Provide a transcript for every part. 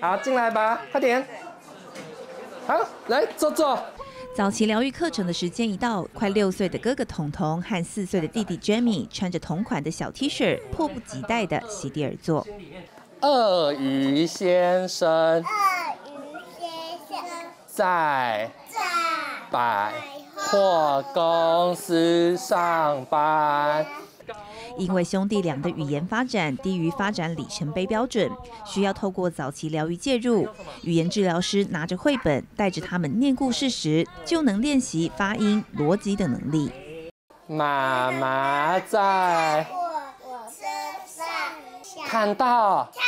好，进来吧，快点。好，来坐坐。早期疗愈课程的时间一到，快六岁的哥哥彤彤和四岁的弟弟 Jamie 穿着同款的小 T 恤，迫不及待的席地而坐。鳄鱼先生，鳄鱼先生在百货公司上班。因为兄弟俩的语言发展低于发展里程碑标准，需要透过早期疗愈介入。语言治疗师拿着绘本，带着他们念故事时，就能练习发音、逻辑等能力。妈妈在看到看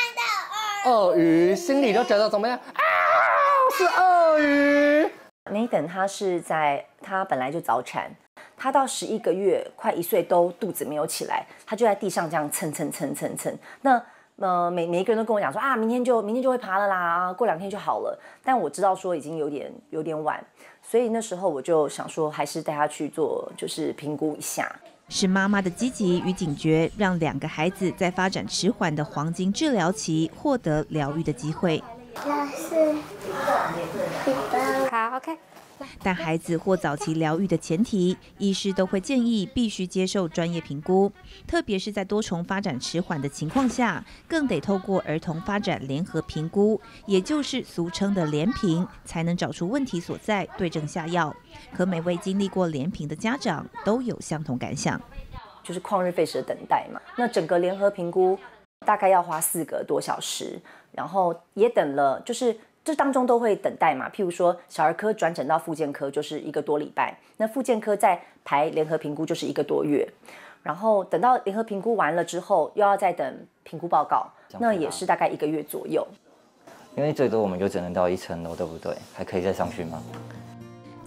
到鳄鱼，心里就觉得怎么样？啊，是鳄鱼。梅等他是在他本来就早产。他到十一个月，快一岁都肚子没有起来，他就在地上这样蹭蹭蹭蹭蹭。那呃，每每一个人都跟我讲说啊，明天就明天就会爬了啦，过两天就好了。但我知道说已经有点有点晚，所以那时候我就想说，还是带他去做就是评估一下。是妈妈的积极与警觉，让两个孩子在发展迟缓的黄金治疗期获得疗愈的机会。老师，好，OK。但孩子或早期疗愈的前提，医师都会建议必须接受专业评估，特别是在多重发展迟缓的情况下，更得透过儿童发展联合评估，也就是俗称的联评，才能找出问题所在，对症下药。可每位经历过联评的家长都有相同感想，就是旷日费时的等待嘛。那整个联合评估大概要花四个多小时，然后也等了，就是。这当中都会等待嘛，譬如说小儿科转诊到复健科就是一个多礼拜，那复健科再排联合评估就是一个多月，然后等到联合评估完了之后，又要再等评估报告，那也是大概一个月左右。因为最多我们就只能到一层楼，对不对？还可以再上去吗？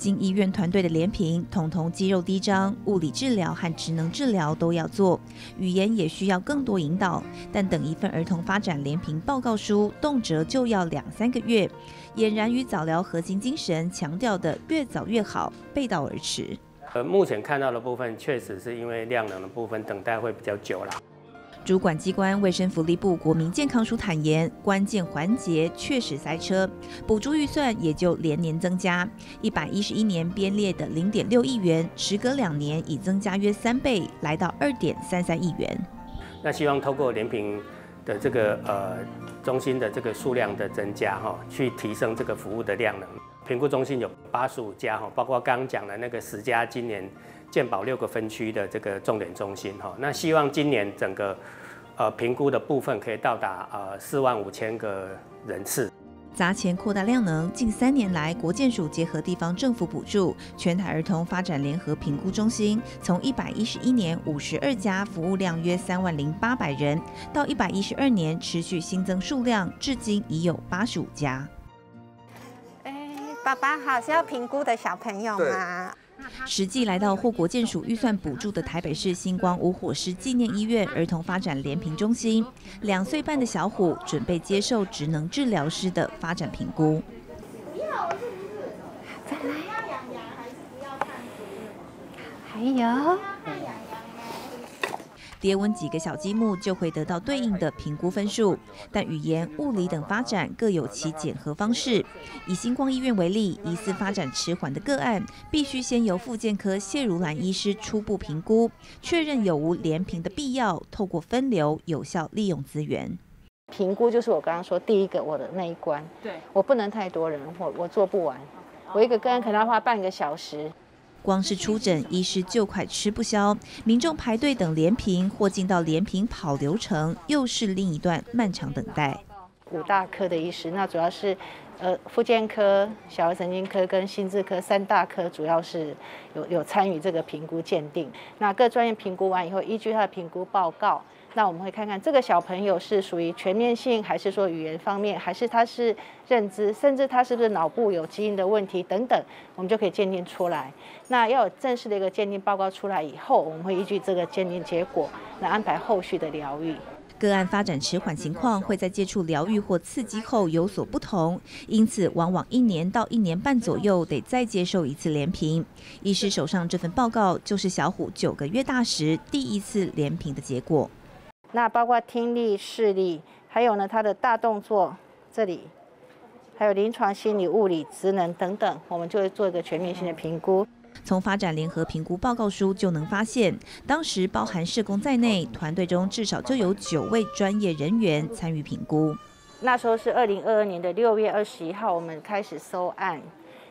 经医院团队的连评，统统肌肉低张、物理治疗和职能治疗都要做，语言也需要更多引导。但等一份儿童发展连评报告书，动辄就要两三个月，俨然与早疗核心精神强调的越早越好背道而驰。呃，目前看到的部分，确实是因为量能的部分等待会比较久了。主管机关卫生福利部国民健康署坦言，关键环节确实塞车，补助预算也就连年增加。一百一十一年编列的零点六亿元，时隔两年已增加约三倍，来到二点三三亿元。那希望透过联评的这个呃中心的这个数量的增加哈，去提升这个服务的量能。评估中心有八十五家哈，包括刚刚讲的那个十家，今年。健保六个分区的这个重点中心哈，那希望今年整个呃评估的部分可以到达呃四万五千个人次。砸钱扩大量能，近三年来，国建署结合地方政府补助，全台儿童发展联合评估中心，从一百一十一年五十二家，服务量约三万零八百人，到一百一十二年持续新增数量，至今已有八十五家。哎，爸爸好，是要评估的小朋友吗？实际来到获国建署预算补助的台北市星光无火师纪念医院儿童发展联评中心，两岁半的小虎准备接受职能治疗师的发展评估。再来。还有。叠稳几个小积木就会得到对应的评估分数，但语言、物理等发展各有其检核方式。以星光医院为例，疑似发展迟缓的个案，必须先由复健科谢如兰医师初步评估，确认有无连评的必要，透过分流有效利用资源。评估就是我刚刚说第一个我的那一关，对我不能太多人，我我做不完，我一个个案可能要花半个小时。光是出诊，医师就快吃不消，民众排队等连评或进到连评跑流程，又是另一段漫长等待。五大科的医师，那主要是，呃，复健科、小儿神经科跟心智科三大科，主要是有有参与这个评估鉴定。那各专业评估完以后，依据他的评估报告。那我们会看看这个小朋友是属于全面性，还是说语言方面，还是他是认知，甚至他是不是脑部有基因的问题等等，我们就可以鉴定出来。那要有正式的一个鉴定报告出来以后，我们会依据这个鉴定结果来安排后续的疗愈。个案发展迟缓情况会在接触疗愈或刺激后有所不同，因此往往一年到一年半左右得再接受一次连评。医师手上这份报告就是小虎九个月大时第一次连评的结果。那包括听力、视力，还有呢，他的大动作、这里，还有临床心理、物理、职能等等，我们就会做一个全面性的评估。从发展联合评估报告书就能发现，当时包含社工在内，团队中至少就有九位专业人员参与评估。那时候是二零二二年的六月二十一号，我们开始收案，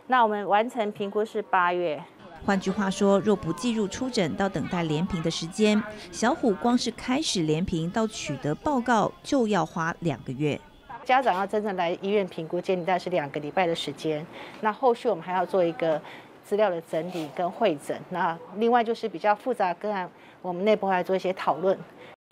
那我们完成评估是八月。换句话说，若不计入出诊到等待连评的时间，小虎光是开始连评到取得报告就要花两个月。家长要真正来医院评估，建立大概是两个礼拜的时间。那后续我们还要做一个资料的整理跟会诊。那另外就是比较复杂个案，我们内部还要做一些讨论。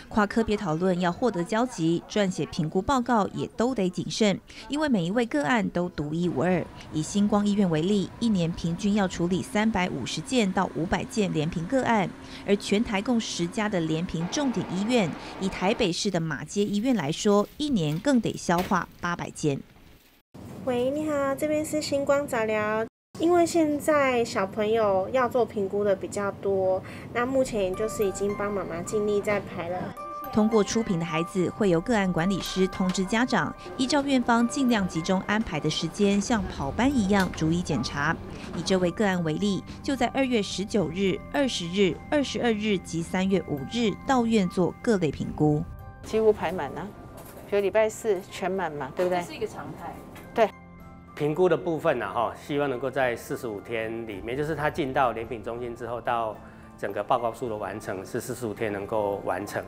跨科别讨论要获得交集，撰写评估报告也都得谨慎，因为每一位个案都独一无二。以星光医院为例，一年平均要处理三百五十件到五百件联评个案，而全台共十家的联评重点医院，以台北市的马街医院来说，一年更得消化八百件。喂，你好，这边是星光早疗。因为现在小朋友要做评估的比较多，那目前也就是已经帮妈妈尽力在排了。通过出品的孩子会由个案管理师通知家长，依照院方尽量集中安排的时间，像跑班一样逐一检查。以这位个案为例，就在二月十九日、二十日、二十二日及三月五日到院做各类评估，几乎排满了，比如礼拜四全满嘛，对不对？是一个常态。评估的部分呢，哈，希望能够在四十五天里面，就是他进到联品中心之后，到整个报告书的完成是四十五天能够完成。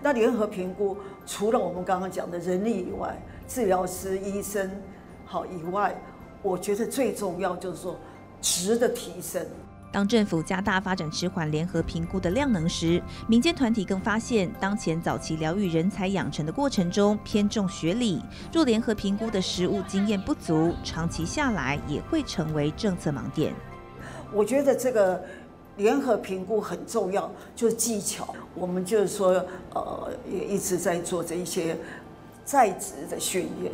那联合评估除了我们刚刚讲的人力以外，治疗师、医生好以外，我觉得最重要就是说值的提升。当政府加大发展迟缓联合评估的量能时，民间团体更发现，当前早期疗愈人才养成的过程中偏重学理，若联合评估的实务经验不足，长期下来也会成为政策盲点。我觉得这个联合评估很重要，就是技巧。我们就是说，呃，也一直在做这一些在职的训练。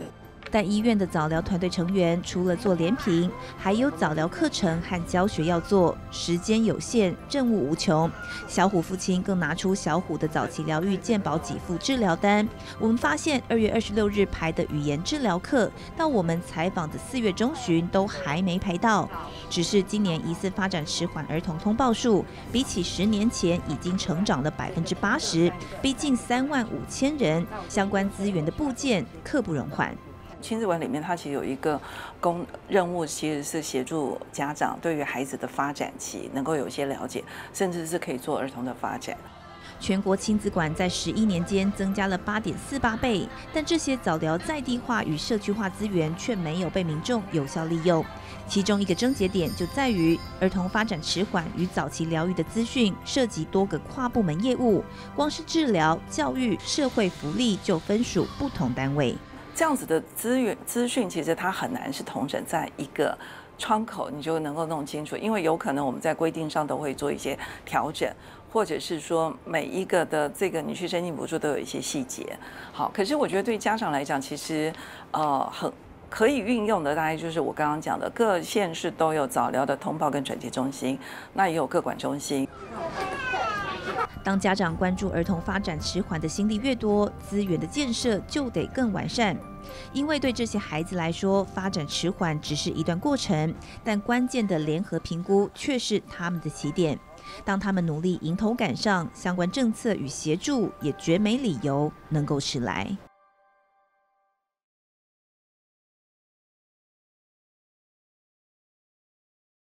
但医院的早疗团队成员除了做联评，还有早疗课程和教学要做，时间有限，任务无穷。小虎父亲更拿出小虎的早期疗愈健保给付治疗单。我们发现，二月二十六日排的语言治疗课，到我们采访的四月中旬都还没排到。只是今年疑似发展迟缓儿童通报数，比起十年前已经成长了百分之八十，逼近三万五千人。相关资源的部件刻不容缓。亲子馆里面，它其实有一个公任务，其实是协助家长对于孩子的发展期能够有一些了解，甚至是可以做儿童的发展。全国亲子馆在十一年间增加了八点四八倍，但这些早疗在地化与社区化资源却没有被民众有效利用。其中一个症结点就在于儿童发展迟缓与早期疗愈的资讯涉及多个跨部门业务，光是治疗、教育、社会福利就分属不同单位。这样子的资源资讯，其实它很难是同整在一个窗口，你就能够弄清楚。因为有可能我们在规定上都会做一些调整，或者是说每一个的这个你去申请补助都有一些细节。好，可是我觉得对家长来讲，其实呃很可以运用的，大概就是我刚刚讲的，各县市都有早疗的通报跟转接中心，那也有各管中心。当家长关注儿童发展迟缓的心力越多，资源的建设就得更完善。因为对这些孩子来说，发展迟缓只是一段过程，但关键的联合评估却是他们的起点。当他们努力迎头赶上，相关政策与协助也绝没理由能够迟来。